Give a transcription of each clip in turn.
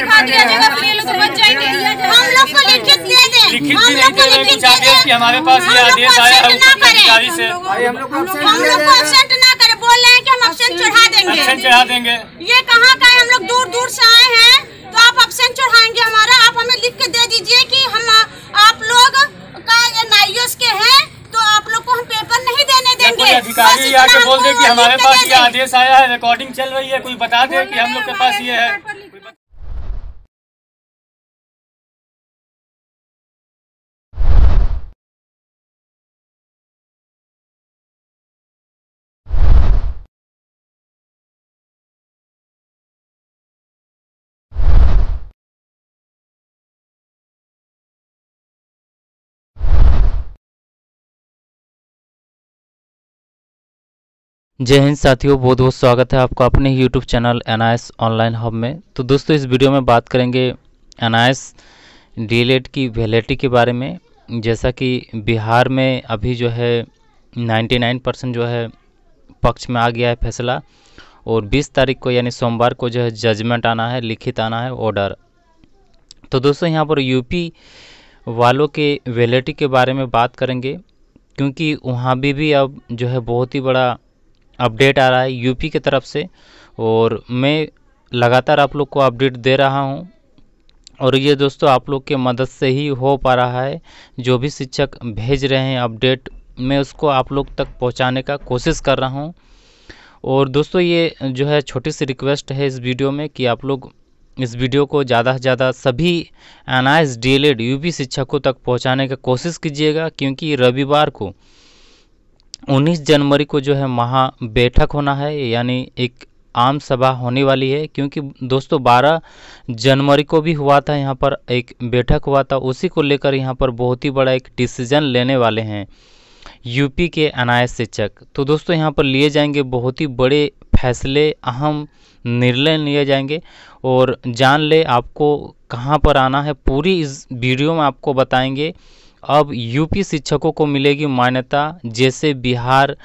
दिखा दिया जाएगा फिर ये लोग समझ जाएँगे हम लोग को लिखित दे दे। लिखित भी नहीं दे रहे लिखित कुछ दे आदेश कि हमारे पास ये आदेश आया है। अधिकारी से। हम लोग को absent ना करें बोल रहे हैं कि हम अब्सेंट चढ़ा देंगे। एक्शन चढ़ा देंगे। ये कहाँ का हम लोग दूर दूर से आए हैं तो आप अब्सेंट चढ़ाएँगे हमारा। आप हमें लिख के दे दीजिए कि हम आप लोग का नाइयोस के हैं तो आप लोग को हम पेपर नहीं देने देंगे कोई अधिकारी आके बोल दे कि हमारे पास ये आदेश आया है रिकॉर्डिंग चल रही है कोई बता दे कि हम लोग के पास ये है। जय हिंद साथियों, बहुत बहुत स्वागत है आपका अपने ही YouTube channel NIS online hub में। तो दोस्तों, इस वीडियो में बात करेंगे एन डी की वैलिडिटी के बारे में। जैसा कि बिहार में अभी जो है 99 परसेंट जो है पक्ष में आ गया है फैसला और 20 तारीख को यानी सोमवार को जो है जजमेंट आना है, लिखित आना है ऑर्डर तो दोस्तों, यहाँ पर यूपी वालों के वैलिडिटी के बारे में बात करेंगे, क्योंकि वहाँ भी भी अब जो है बहुत ही बड़ा अपडेट आ रहा है यूपी की तरफ़ से और मैं लगातार आप लोग को अपडेट दे रहा हूँ। और ये दोस्तों आप लोग के मदद से ही हो पा रहा है। जो भी शिक्षक भेज रहे हैं अपडेट, मैं उसको आप लोग तक पहुँचाने का कोशिश कर रहा हूँ। और दोस्तों ये जो है छोटी सी रिक्वेस्ट है इस वीडियो में कि आप लोग इस वीडियो को ज़्यादा से ज़्यादा सभी N I S D L Ed U शिक्षकों तक पहुँचाने का कोशिश कीजिएगा, क्योंकि रविवार को 19 जनवरी को जो है महा बैठक होना है, यानी एक आम सभा होने वाली है, क्योंकि दोस्तों 12 जनवरी को भी हुआ था, यहाँ पर एक बैठक हुआ था, उसी को लेकर यहाँ पर बहुत ही बड़ा एक डिसीज़न लेने वाले हैं यूपी के अनायस शिक्षक। तो दोस्तों यहाँ पर लिए जाएँगे बहुत ही बड़े फैसले, अहम निर्णय लिए जाएँगे, और जान ले आपको कहाँ पर आना है, पूरी इस वीडियो में आपको बताएँगे। अब यूपी शिक्षकों को मिलेगी मान्यता, जैसे बिहार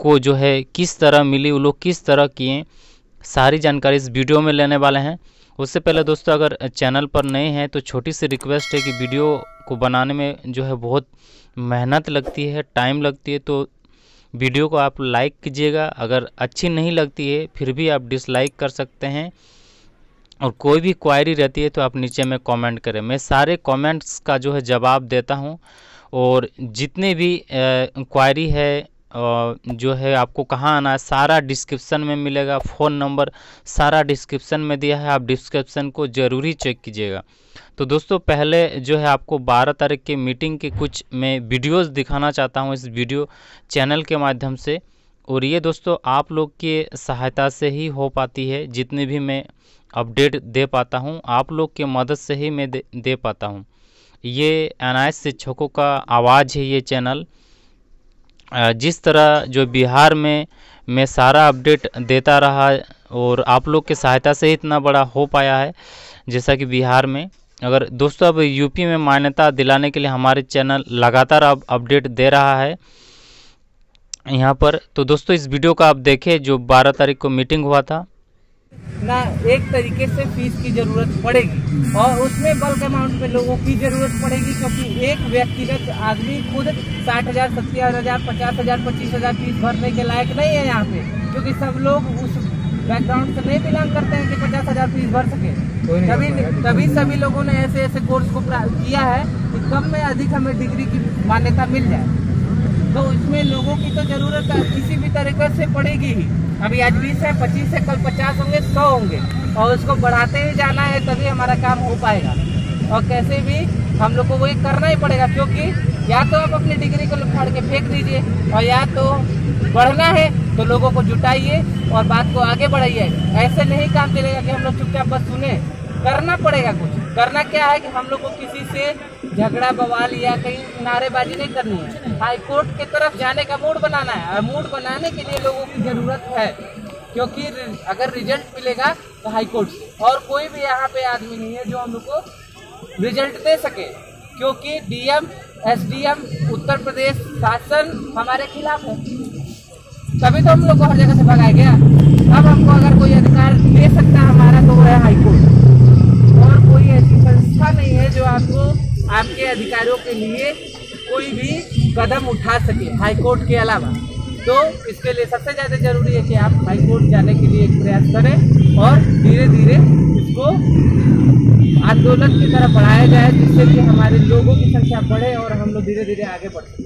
को जो है किस तरह मिली, वो लोग किस तरह किए, सारी जानकारी इस वीडियो में लेने वाले हैं। उससे पहले दोस्तों, अगर चैनल पर नए हैं तो छोटी सी रिक्वेस्ट है कि वीडियो को बनाने में जो है बहुत मेहनत लगती है, टाइम लगती है तो वीडियो को आप लाइक कीजिएगा। अगर अच्छी नहीं लगती है, फिर भी आप डिसलाइक कर सकते हैं। और कोई भी क्वायरी रहती है तो आप नीचे में कमेंट करें। मैं सारे कमेंट्स का जो है जवाब देता हूँ और जितने भी क्वायरी है जो है आपको कहाँ आना है, सारा डिस्क्रिप्शन में मिलेगा फ़ोन नंबर सारा डिस्क्रिप्शन में दिया है, आप डिस्क्रिप्शन को ज़रूरी चेक कीजिएगा। तो दोस्तों, पहले जो है आपको 12 तारीख के मीटिंग के कुछ मैं वीडियोस दिखाना चाहता हूँ इस वीडियो चैनल के माध्यम से। और ये दोस्तों, आप लोग की सहायता से ही हो पाती है, जितने भी मैं अपडेट दे पाता हूँ। आप लोग के मदद से ही मैं दे, दे पाता हूँ। ये अनायत शिक्षकों का आवाज़ है ये चैनल। जिस तरह जो बिहार में मैं सारा अपडेट देता रहा और आप लोग के सहायता से इतना बड़ा हो पाया है जैसा कि बिहार में। अगर दोस्तों अब यूपी में मान्यता दिलाने के लिए हमारे चैनल लगातार अब अपडेट दे रहा है यहाँ पर तो दोस्तों इस वीडियो का आप देखें जो 12 तारीख को मीटिंग हुआ था। ना एक तरीके से फ़ीस की ज़रूरत पड़ेगी। और उसमें बल्क अमाउंट में लोगों की ज़रूरत पड़ेगी क्योंकि एक व्यक्तिगत आदमी खुद साठ हज़ार सत्तर हज़ार पचास हज़ार पच्चीस हज़ार फ़ीस भरने के लायक नहीं है यहाँ पे क्योंकि सब लोग उस बैकग्राउंड से नहीं बिलोंग करते हैं कि पचास हज़ार फ़ीस भर सके। तभी तभी सभी लोगों ने ऐसे ऐसे कोर्स को किया है कि कम में अधिक हमें डिग्री की मान्यता मिल जाए। तो इसमें लोगों की तो ज़रूरत किसी भी तरीके से पड़ेगी ही। अभी आज बीस है, पच्चीस है, कल पचास होंगे, सौ होंगे। और उसको बढ़ाते ही जाना है तभी हमारा काम हो पाएगा। और कैसे भी हम लोग को वही करना ही पड़ेगा, क्योंकि या तो आप अपनी डिग्री को फाड़ के फेंक दीजिए, और या तो बढ़ना है तो लोगों को जुटाइए और बात को आगे बढ़ाइए। ऐसे नहीं काम चलेगा कि हम लोग चुपचाप बस सुने। करना पड़ेगा कुछ। करना क्या है कि हम लोग को किसी से झगड़ा, बवाल या कहीं नारेबाजी नहीं करनी है। हाईकोर्ट की तरफ़ जाने का मूड बनाना है। मूड बनाने के लिए लोगों की ज़रूरत है, क्योंकि अगर रिज़ल्ट मिलेगा तो हाईकोर्ट कोर्ट और कोई भी यहाँ पे आदमी नहीं है जो हम लोग को रिज़ल्ट दे सके, क्योंकि डीएम, एसडीएम, उत्तर प्रदेश शासन हमारे खिलाफ है। तभी तो हम लोग को हर जगह से भगाया गया। अब हमको अगर कोई अधिकार दे सकता है हमारा तो वो है हाईकोर्ट। और कोई ऐसी संस्था नहीं है जो आपको आपके अधिकारों के लिए कोई भी कदम उठा सके हाईकोर्ट के अलावा। तो इसके लिए सबसे ज़्यादा ज़रूरी है कि आप हाईकोर्ट जाने के लिए एक प्रयास करें और धीरे धीरे इसको आंदोलन की तरफ़ बढ़ाया जाए, जिससे कि हमारे लोगों की संख्या बढ़े और हम लोग धीरे धीरे आगे बढ़ें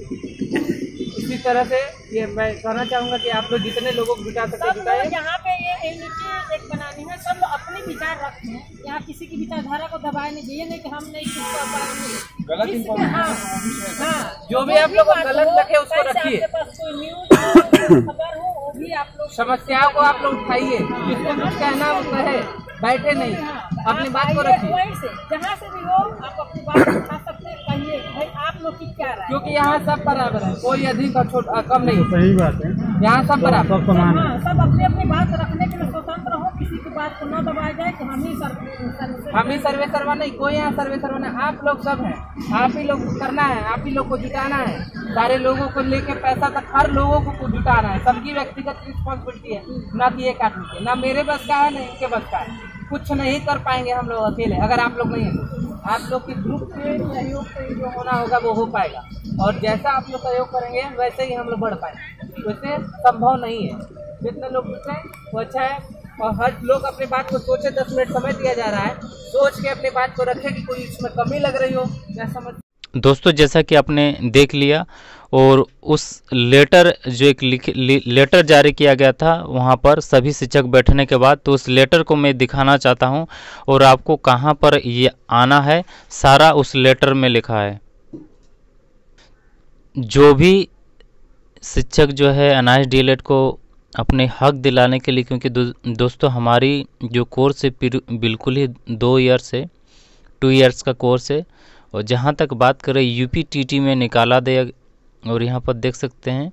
इसी तरह से ये मैं कहना चाहूँगा कि आप लोग जितने लोगों को जुटा सके सब जुटाए यहाँ पे ये यूनिटी एक बनानी है सब लोग अपने विचार रखते रखें यहाँ किसी की विचारधारा को दबाए नहीं चाहिए नहीं कि हम नहीं किसको गलत हाँ हाँ। जो भी आप लोग गलत रखे उसको रखिए। आपके पास कोई न्यूज़ खबर हो वो भी आप लोग समस्याओं को आप लोग उठाइए। जिसको कुछ कहना वो कहे बैठे नहीं। अपनी बात को रखिए। वहीं से जहाँ से भी हो आप अपनी बात उठा सकते हैं कहिए भाई आप लोग की क्या राय? क्योंकि यहाँ सब बराबर है कोई अधिक और छोटा कम नहीं सही बात है। यहाँ सब बराबर सब समान है। हाँ सब अपनी अपनी बात रखने के लिए स्वतंत्र हो किसी की बात को न दबाया जाए कि हम ही सर हम ही सर्वे सर्वा नहीं कोई यहाँ सर्वे सर्वा नहीं। आप लोग सब हैं आप ही लोग को करना है आप ही लोग को जुटाना है। सारे लोगों को लेके पैसा तक हर लोगों को जुटाना है। सबकी व्यक्तिगत रिस्पॉन्सिबिलिटी है न कि एक आदमी की। न मेरे बस का है न इनके बस का है। कुछ नहीं कर पाएँगे हम लोग अकेले, अगर आप लोग नहीं हैं तो। आप लोग के ग्रुप के सहयोग से जो होना होगा, वो हो पाएगा। और जैसा आप लोग सहयोग करेंगे, वैसे ही हम लोग बढ़ पाएँगे। वैसे संभव नहीं है। जितने लोग जुटे वो अच्छा है। और हर लोग अपनी बात को सोचे, दस मिनट समय दिया जा रहा है। सोच के अपनी बात को रखे कि कोई इसमें कमी लग रही हो या समझ दोस्तों जैसा कि आपने देख लिया और उस लेटर जो एक लेटर जारी किया गया था वहाँ पर सभी शिक्षक बैठने के बाद तो उस लेटर को मैं दिखाना चाहता हूँ और आपको कहाँ पर ये आना है सारा उस लेटर में लिखा है। जो भी शिक्षक जो है एन आई को अपने हक दिलाने के लिए क्योंकि दो, दोस्तों हमारी जो कोर्स है बिल्कुल ही दो ईयर्स है टू ईयर्स का कोर्स है और जहाँ तक बात करें यूपी टीटी में निकाला दे, और यहाँ पर देख सकते हैं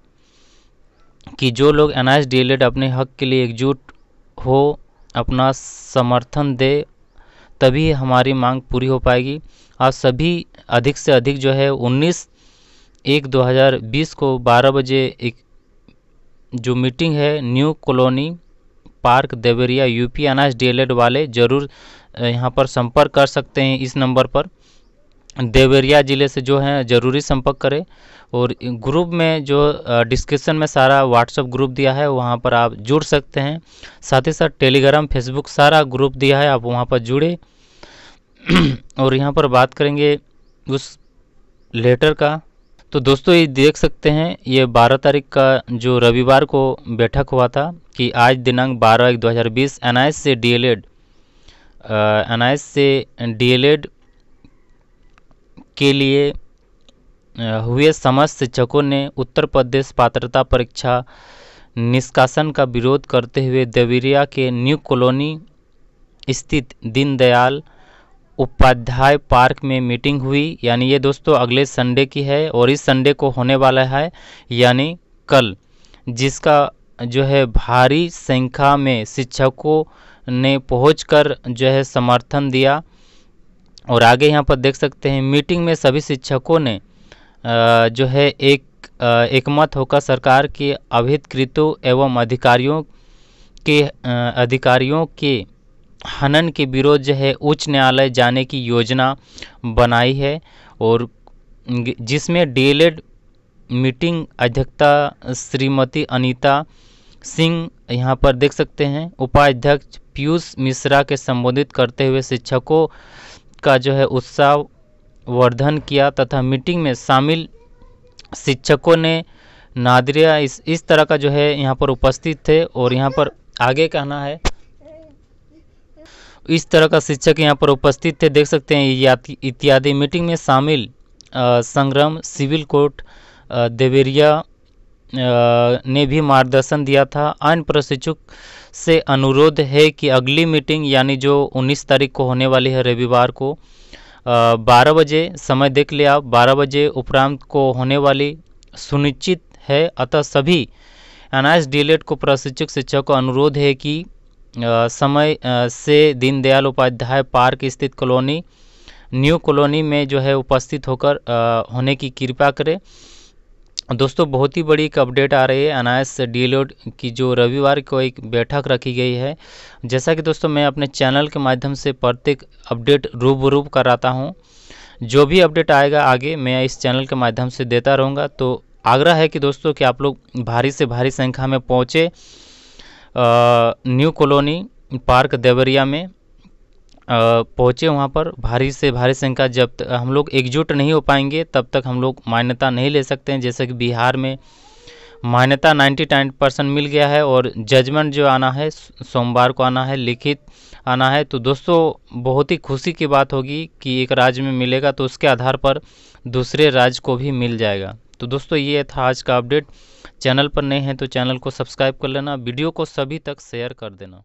कि जो लोग एन आई अपने हक के लिए एकजुट हो, अपना समर्थन दे, तभी हमारी मांग पूरी हो पाएगी। आज सभी अधिक से अधिक जो है 19 एक 2020 को 12 बजे एक जो मीटिंग है new colony park Deoria UP N I वाले ज़रूर यहाँ पर संपर्क कर सकते हैं इस नंबर पर। देवरिया ज़िले से जो है, ज़रूरी संपर्क करें। और ग्रुप में जो डिस्क्रिप्शन में सारा व्हाट्सअप ग्रुप दिया है, वहाँ पर आप जुड़ सकते हैं। साथ ही साथ टेलीग्राम फेसबुक सारा ग्रुप दिया है, आप वहाँ पर जुड़े। और यहाँ पर बात करेंगे उस लेटर का। तो दोस्तों, ये देख सकते हैं, ये 12 तारीख का जो रविवार को बैठक हुआ था कि आज दिनांक 12 एक 2020 एन से डी एल एन से डी के लिए हुए समस्त शिक्षकों ने उत्तर प्रदेश पात्रता परीक्षा निष्कासन का विरोध करते हुए देवरिया के न्यू कॉलोनी स्थित दीनदयाल उपाध्याय पार्क में मीटिंग हुई। यानी ये दोस्तों, अगले संडे की है और इस संडे को होने वाला है, यानी कल, जिसका जो है भारी संख्या में शिक्षकों ने पहुंचकर जो है समर्थन दिया। और आगे यहाँ पर देख सकते हैं, मीटिंग में सभी शिक्षकों ने जो है एक एकमत होकर सरकार के अभितकृतों एवं अधिकारियों के अधिकारियों के हनन के विरोध जो है उच्च न्यायालय जाने की योजना बनाई है और जिसमें डीएलएड मीटिंग अध्यक्षता श्रीमती अनीता सिंह यहाँ पर देख सकते हैं, उपाध्यक्ष पीयूष मिश्रा के संबोधित करते हुए शिक्षकों का जो है उत्साह वर्धन किया तथा मीटिंग में शामिल शिक्षकों ने नादरिया इस इस तरह का जो है यहाँ पर उपस्थित थे और यहाँ पर आगे कहना है। इस तरह का शिक्षक यहाँ पर उपस्थित थे। देख सकते हैं इत्यादि। मीटिंग में शामिल संग्राम, सिविल कोर्ट देवेरिया ने भी मार्गदर्शन दिया था। अन्य प्रशिक्षक से अनुरोध है कि अगली मीटिंग यानी जो 19 तारीख को होने वाली है रविवार को बारह बजे समय देख लिया आप। बारह बजे उपरांत को होने वाली सुनिश्चित है। अतः सभी एन आई को प्रशिक्षक शिक्षक को अनुरोध है कि समय से दीनदयाल उपाध्याय पार्क स्थित कॉलोनी, न्यू कॉलोनी में जो है उपस्थित होकर होने की कृपा करें। दोस्तों, बहुत ही बड़ी एक अपडेट आ रही है अनायस डीलोड की जो रविवार को एक बैठक रखी गई है। जैसा कि दोस्तों, मैं अपने चैनल के माध्यम से प्रत्येक अपडेट रूबरूब कराता हूँ। जो भी अपडेट आएगा आगे मैं इस चैनल के माध्यम से देता रहूँगा। तो आग्रह है कि दोस्तों, कि आप लोग भारी से भारी संख्या में पहुँचे न्यू कॉलोनी, पार्क देवरिया में। पहुँचे वहाँ पर, भारी से भारी संख्या, जब तक हम लोग एकजुट नहीं हो पाएँगे, तब तक हम लोग मान्यता नहीं ले सकते हैं। जैसे कि बिहार में मान्यता 99 परसेंट मिल गया है और जजमेंट जो आना है सोमवार को आना है, लिखित आना है तो दोस्तों, बहुत ही खुशी की बात होगी कि एक राज्य में मिलेगा तो उसके आधार पर दूसरे राज्य को भी मिल जाएगा। तो दोस्तों, ये था आज का अपडेट। चैनल पर नए हैं तो चैनल को सब्सक्राइब कर लेना, वीडियो को सभी तक शेयर कर देना।